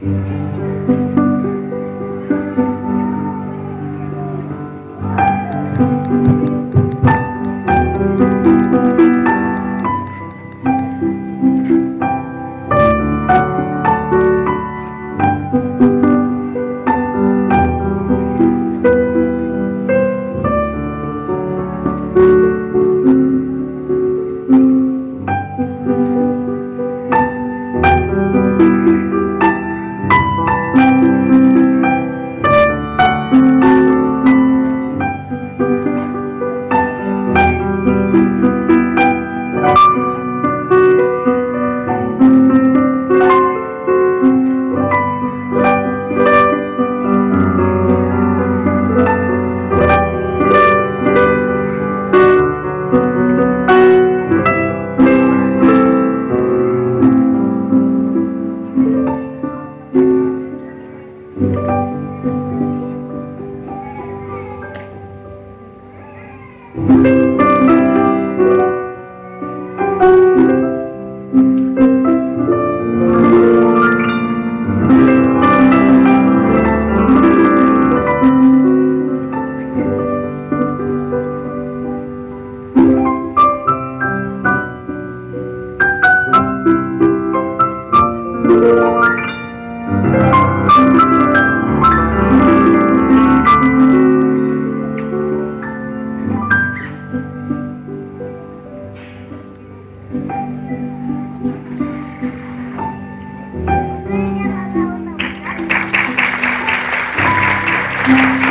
Música Gracias.